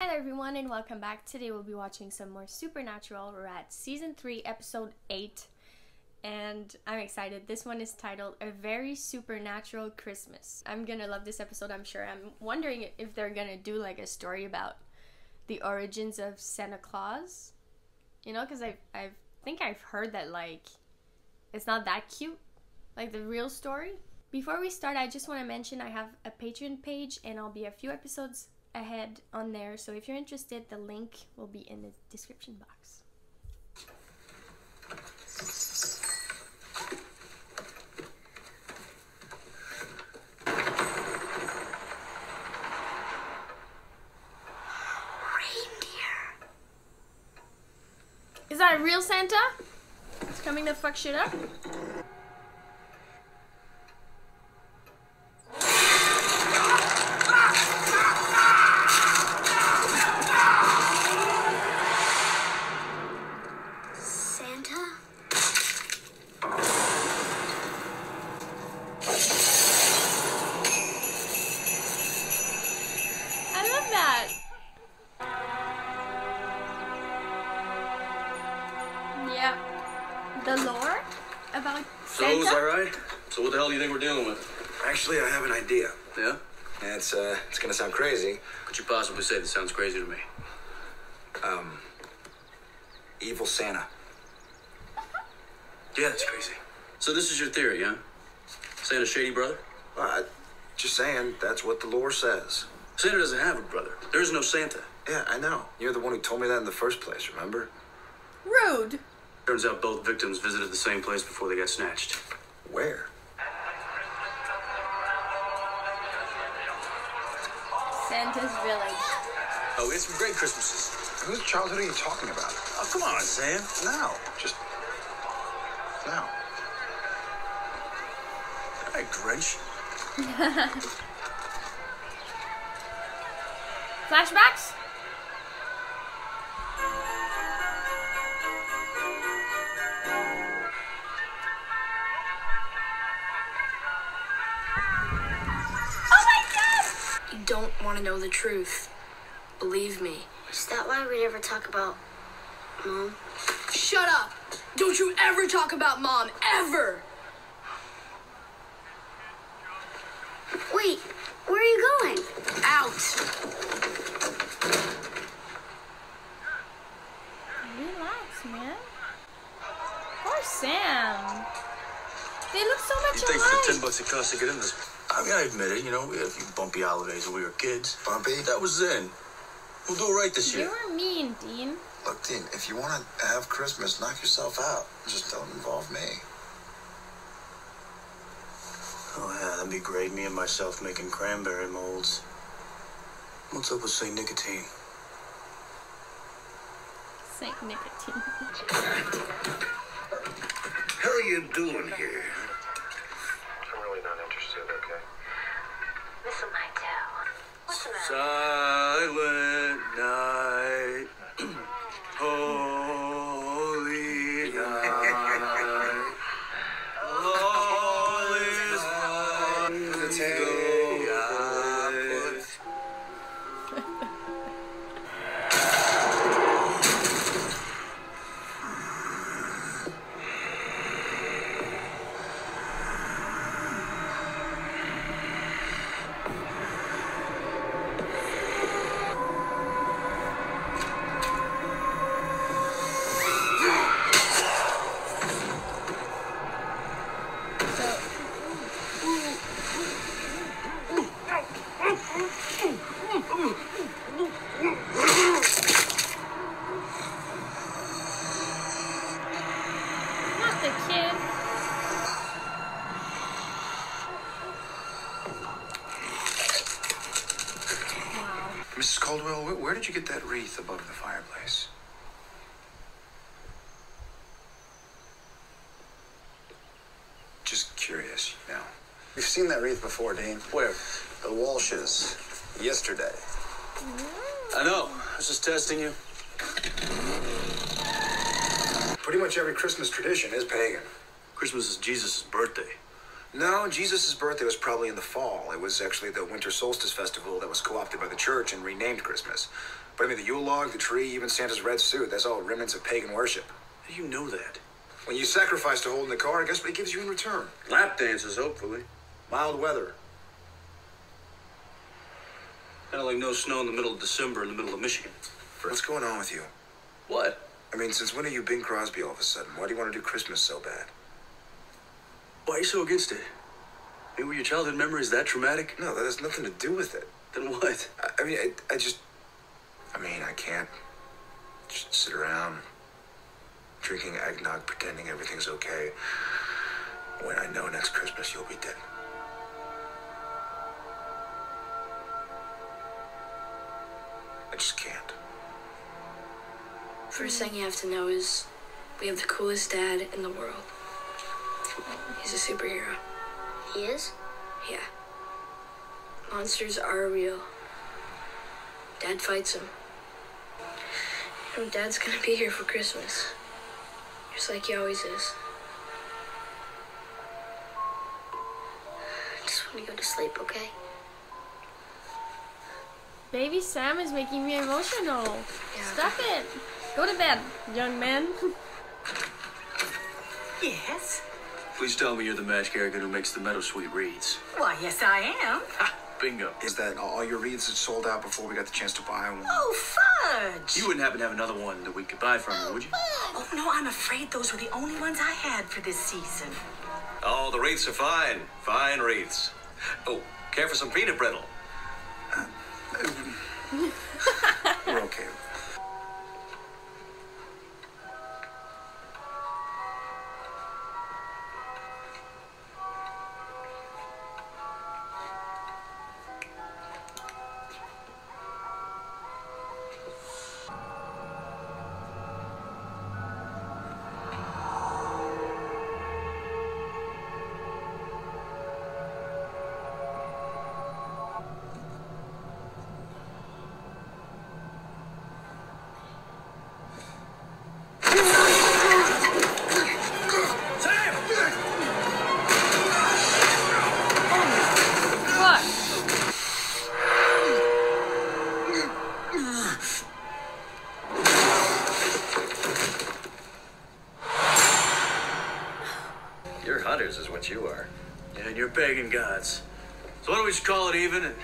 Hello everyone and welcome back. Today we'll be watching some more Supernatural. We're at season 3, episode 8. And I'm excited. This one is titled A Very Supernatural Christmas. I'm gonna love this episode, I'm sure. I'm wondering if they're gonna do like a story about the origins of Santa Claus. You know, because I I think I've heard that like it's not that cute, like the real story. Before we start, I just want to mention I have a Patreon page and I'll be a few episodes ahead on there. So if you're interested, the link will be in the description box. Reindeer. Is that a real Santa? It's coming to fuck shit up? Hell do you think we're dealing with? Actually, I have an idea. Yeah? And it's uh, it's gonna sound crazy. Could you possibly say that sounds crazy to me? Um, evil Santa. Yeah, that's crazy. So, this is your theory, huh? Santa shady brother? Well, I, just saying, that's what the lore says. Santa doesn't have a brother. There is no Santa. Yeah, I know. You're the one who told me that in the first place. Remember? Rude. Turns out both victims visited the same place before they got snatched. Where? Santa's village. Oh, we had some great Christmases. Whose childhood are you talking about? Oh, come on, Sam. Now, just now. All right, Grinch. Flashbacks? Don't want to know the truth. Believe me. Is that why we never talk about mom? Shut up! Don't you ever talk about mom, ever! Wait, where are you going? Out! Relax, man. Poor Sam. They look so much alike. Thanks for the 10 bucks it costs to get in this. I mean, I admit it, you know, we had a few bumpy holidays when we were kids. Bumpy? That was then. We'll do it right this year. You year. were mean, Dean. Look, Dean, if you want to have Christmas, knock yourself out. Just don't involve me. Oh, yeah, that'd be great. Me and myself making cranberry molds. What's up with St. Nicotine? Saint Nicotine. How are you doing here? I'm really not interested, okay? Listen, my tell. What's the matter? Silent night. That wreath before, Dean. Where? The Walshes. Yesterday. I know. I was just testing you. Pretty much every Christmas tradition is pagan. Christmas is Jesus' birthday. No, Jesus' birthday was probably in the fall. It was actually the winter solstice festival that was co opted by the church and renamed Christmas. But I mean, the Yule log, the tree, even Santa's red suit, that's all remnants of pagan worship. How do you know that? When you sacrifice to hold in the car, guess what it gives you in return? Lap dances, hopefully. Mild weather. Kind of like no snow in the middle of December in the middle of Michigan. What's going on with you? What? I mean, since when are you Bing Crosby all of a sudden? Why do you want to do Christmas so bad? Why are you so against it? Maybe were your childhood memories that traumatic? No, that has nothing to do with it. Then what? I, I mean, I, I just. I mean, I can't just sit around drinking eggnog pretending everything's okay when I know next Christmas you'll be dead. First thing you have to know is we have the coolest dad in the world. He's a superhero. He is? Yeah. Monsters are real. Dad fights them. You know, Dad's gonna be here for Christmas. Just like he always is. I just want to go to sleep, okay? Baby Sam is making me emotional. Yeah. Stop it. Go to bed, young man. Yes? Please tell me you're the Madge Carrigan who makes the meadow sweet reeds. Why, yes, I am. Ha! Bingo. Is that all your wreaths had sold out before we got the chance to buy them? Oh, fudge! You wouldn't happen to have another one that we could buy from you, would you? Oh, no, I'm afraid those were the only ones I had for this season. Oh, the wreaths are fine. Fine wreaths. Oh, care for some peanut brittle? Uh, uh, we're okay. Pagan gods. So why don't we just call it even and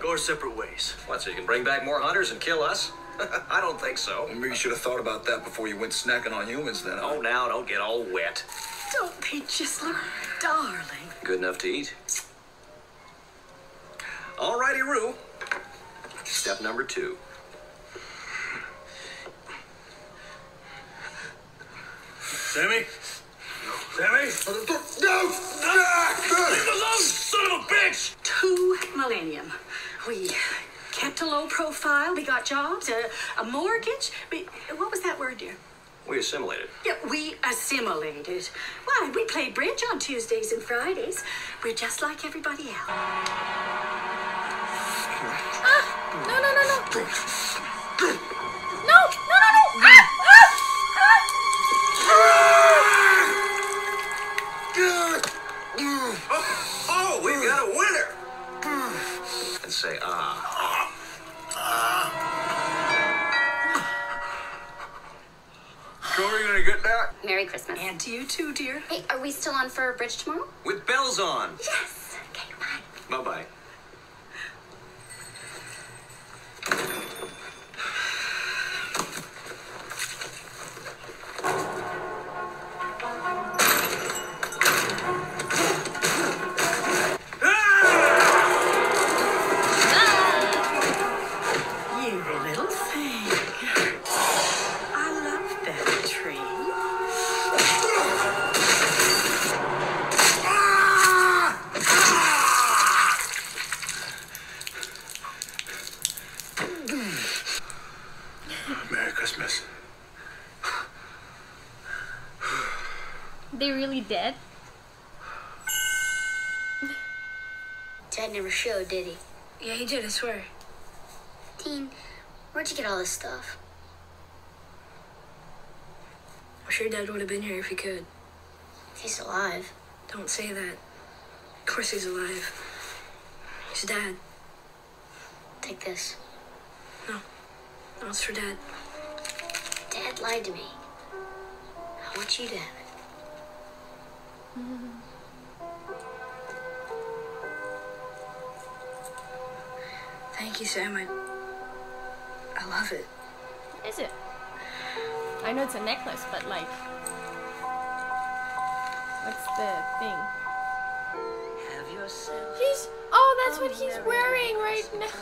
go our separate ways? What, so you can bring back more hunters and kill us? I don't think so. Maybe you should have thought about that before you went snacking on humans then. Oh, now don't get all wet. Don't they just look darling? Good enough to eat. All righty, Roo. Step number two. Sammy? Sammy? No! Leave alone, son of a bitch! Two millennium. We kept a low profile. We got jobs, a, a mortgage. We, what was that word, dear? We assimilated. Yeah, we assimilated. Why, we played bridge on Tuesdays and Fridays. We're just like everybody else. Ah, no, no, no, no. No, we still on for bridge tomorrow? With bells on. Yes. Okay, bye. Bye bye. Dead? Dad never showed, did he? Yeah, he did, I swear. Dean, where'd you get all this stuff? I'm sure Dad would have been here if he could. If He's alive. Don't say that. Of course he's alive. He's Dad. Take this. No. No, it's for Dad. Dad lied to me. I want you to have it. Thank you, Sam. I, I love it. Is it? I know it's a necklace, but like, what's the thing? Have yourself. He's. Oh, that's what he's wearing right now.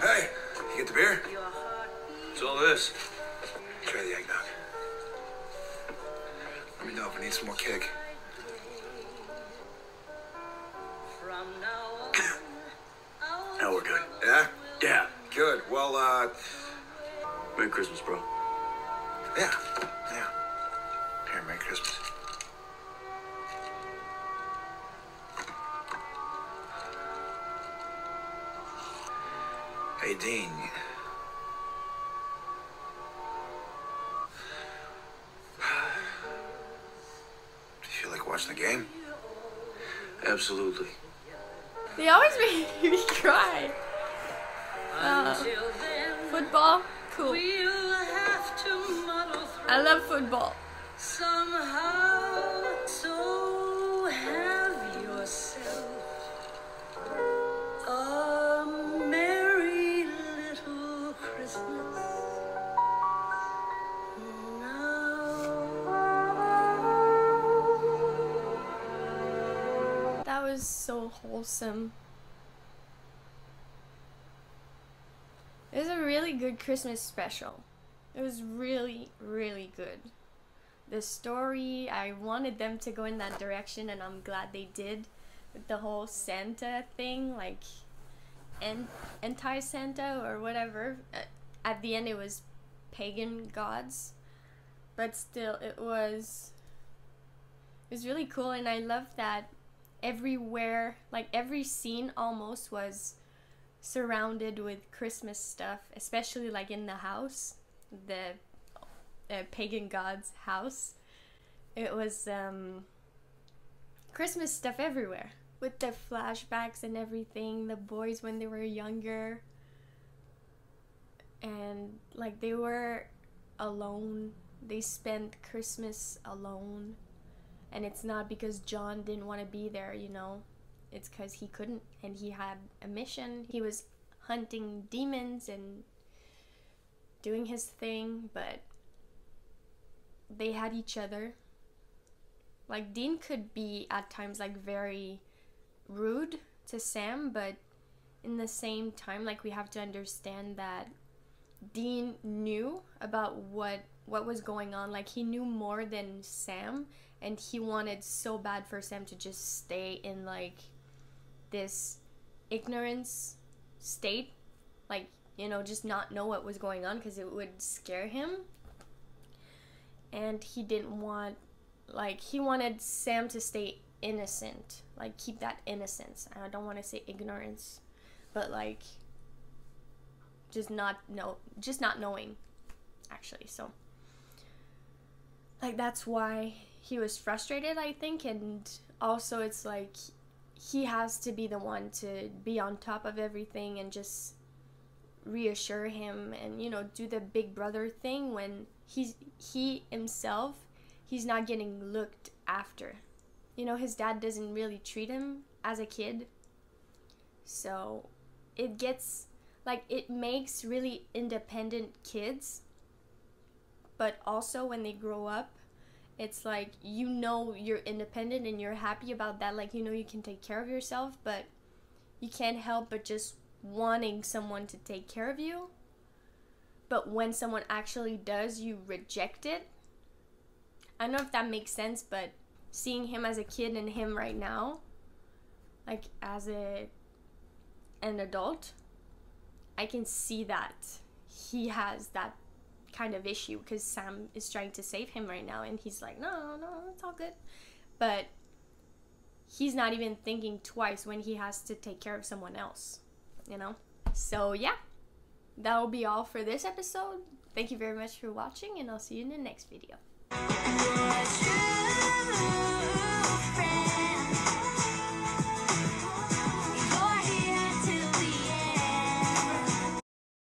Hey, you get the beer? What's all this? Try the eggnog. Let me know if I need some more kick. Good. Well, uh, Merry Christmas, bro. yeah. Yeah. Here, Merry Christmas. Hey, Dean. Do you feel like watching the game? Absolutely. They always make me cry. Uh, football, cool. I love football. Somehow, so have yourself a merry little Christmas. That was so wholesome. It was a really good Christmas special. It was really, really good. The story, I wanted them to go in that direction, and I'm glad they did. With the whole Santa thing, like anti Santa or whatever. Uh, At the end, it was pagan gods, but still, it was. It was really cool, and I love that everywhere, like every scene almost was surrounded with Christmas stuff, especially like in the house, the uh, pagan god's house. It was um, Christmas stuff everywhere with the flashbacks and everything, the boys when they were younger. And like they were alone, they spent Christmas alone and it's not because John didn't want to be there, you know. It's because he couldn't, and he had a mission. He was hunting demons and doing his thing, but they had each other. Like, Dean could be at times like very rude to Sam, but in the same time, like, we have to understand that Dean knew about what what was going on. Like he knew more than Sam and he wanted so bad for Sam to just stay in like this ignorance state, like you know, just not know what was going on because it would scare him. And he didn't want, like, he wanted Sam to stay innocent, like, keep that innocence. I don't want to say ignorance, but like, just not know, just not knowing, actually. So, like, that's why he was frustrated, I think, and also it's like he has to be the one to be on top of everything and just reassure him and you know do the big brother thing when he's he himself he's not getting looked after. You know his dad doesn't really treat him as a kid. So it gets like it makes really independent kids but also when they grow up it's like you know you're independent and you're happy about that like you know you can take care of yourself but you can't help but just wanting someone to take care of you. But when someone actually does you reject it. I don't know if that makes sense but seeing him as a kid and him right now like as a an adult i can see that he has that kind of issue because Sam is trying to save him right now, and he's like, no, no, it's all good. But he's not even thinking twice when he has to take care of someone else, you know? So, yeah, that will be all for this episode. Thank you very much for watching, and I'll see you in the next video.